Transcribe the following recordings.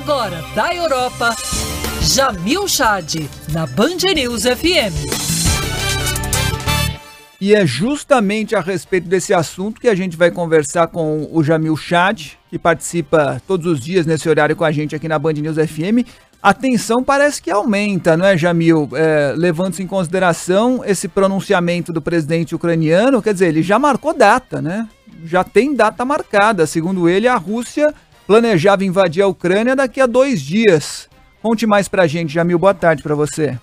Agora da Europa, Jamil Chad, na Band News FM. E é justamente a respeito desse assunto que a gente vai conversar com o Jamil Chad, que participa todos os dias nesse horário com a gente aqui na Band News FM. A tensão parece que aumenta, não é, Jamil? É, Levando-se em consideração esse pronunciamento do presidente ucraniano, quer dizer, ele já marcou data, né? Já tem data marcada. Segundo ele, a Rússia planejava invadir a Ucrânia daqui a dois dias. Conte mais pra gente, Jamil. Boa tarde para você.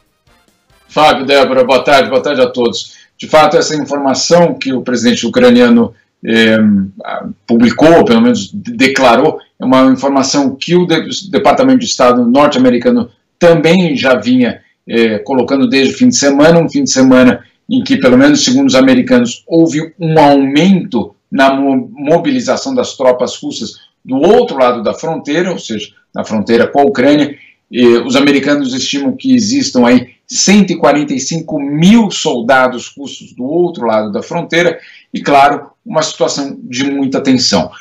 Fábio, Débora, boa tarde, boa tarde a todos. De fato, essa informação que o presidente ucraniano eh, publicou, pelo menos declarou, é uma informação que o de Departamento de Estado norte-americano também já vinha eh, colocando desde o fim de semana, um fim de semana em que, pelo menos segundo os americanos, houve um aumento na mobilização das tropas russas do outro lado da fronteira, ou seja, na fronteira com a Ucrânia. os americanos estimam que existam aí 145 mil soldados russos do outro lado da fronteira e, claro, uma situação de muita tensão.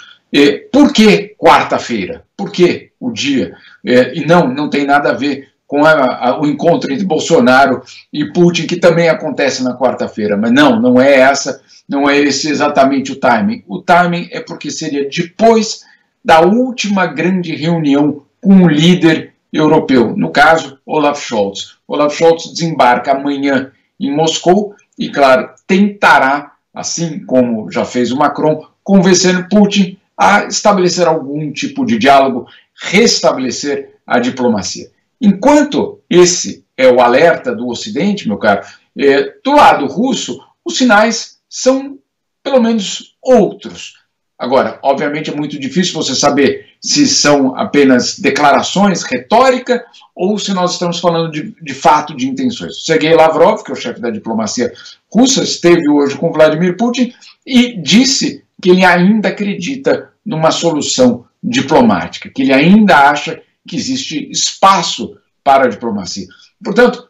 por que quarta-feira? Por que o dia? e não, não tem nada a ver com a, a, o encontro entre Bolsonaro e Putin, que também acontece na quarta-feira. Mas não, não é essa, não é esse exatamente o timing. O timing é porque seria depois da última grande reunião com o líder europeu, no caso, Olaf Scholz. Olaf Scholz desembarca amanhã em Moscou e, claro, tentará, assim como já fez o Macron, convencer Putin a estabelecer algum tipo de diálogo, restabelecer a diplomacia. Enquanto esse é o alerta do Ocidente, meu caro, é, do lado russo, os sinais são pelo menos outros. Agora, obviamente é muito difícil você saber se são apenas declarações, retórica, ou se nós estamos falando de, de fato de intenções. Sergei Lavrov, que é o chefe da diplomacia russa, esteve hoje com Vladimir Putin e disse que ele ainda acredita numa solução diplomática, que ele ainda acha que existe espaço para a diplomacia. Portanto,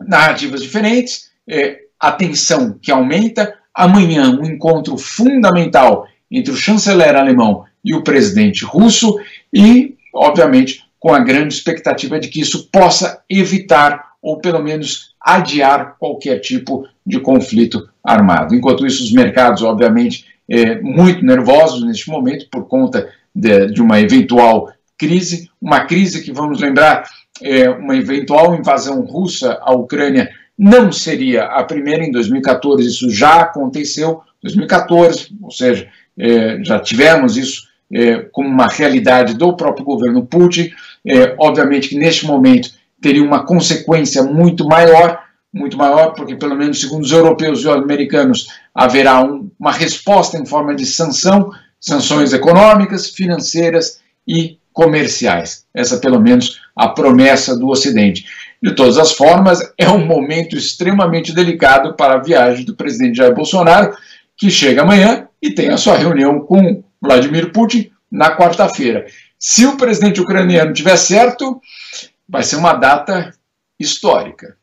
narrativas diferentes, é, a tensão que aumenta. Amanhã, um encontro fundamental entre o chanceler alemão e o presidente russo, e, obviamente, com a grande expectativa de que isso possa evitar ou pelo menos adiar qualquer tipo de conflito armado. Enquanto isso, os mercados, obviamente, é, muito nervosos neste momento por conta de, de, uma eventual crise, uma crise que, vamos lembrar, é, uma eventual invasão russa à Ucrânia não seria a primeira em 2014, isso já aconteceu, 2014, ou seja, é, já tivemos isso é, como uma realidade do próprio governo Putin. É, obviamente que neste momento teria uma consequência muito maior, muito maior, porque pelo menos segundo os europeus e os americanos haverá um, uma resposta em forma de sanção, sanções econômicas, financeiras e comerciais. Essa pelo menos a promessa do Ocidente. De todas as formas, é um momento extremamente delicado para a viagem do presidente Jair Bolsonaro, que chega amanhã e tem a sua reunião com Vladimir Putin na quarta-feira. Se o presidente ucraniano tiver certo, vai ser uma data histórica.